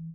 you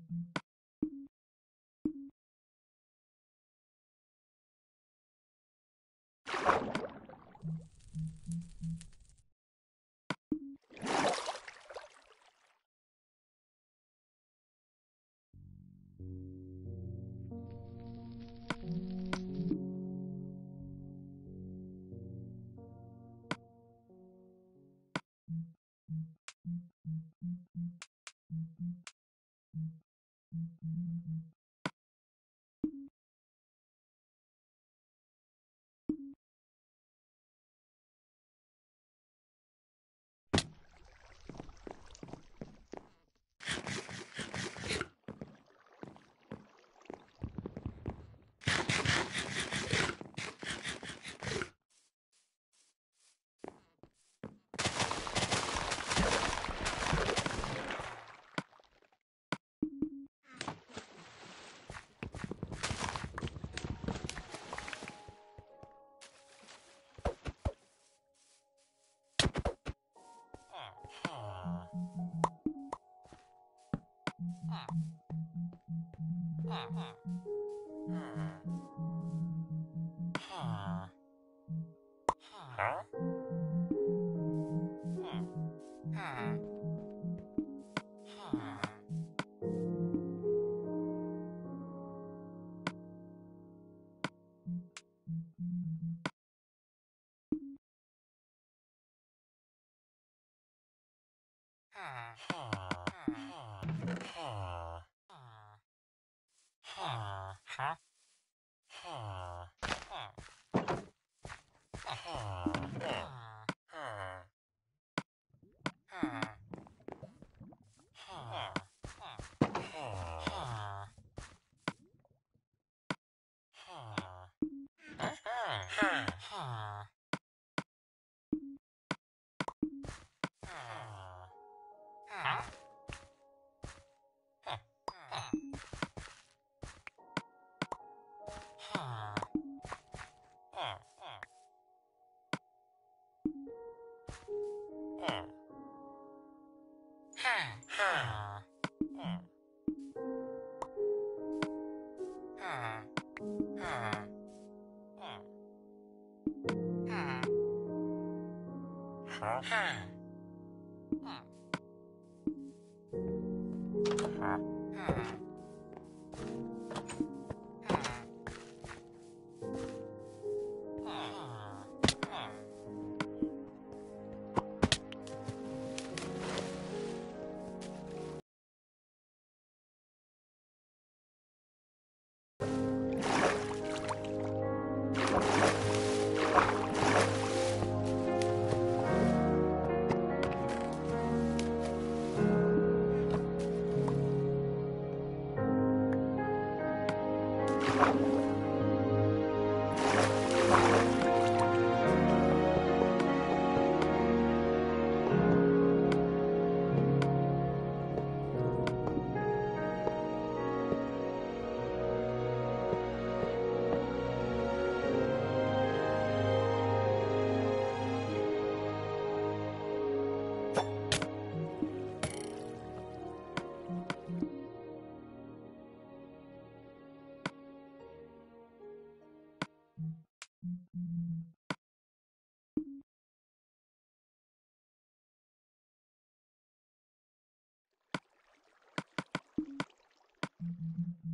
Huh. ฮ่าฮ่าฮ่าฮ่า huh? Yeah.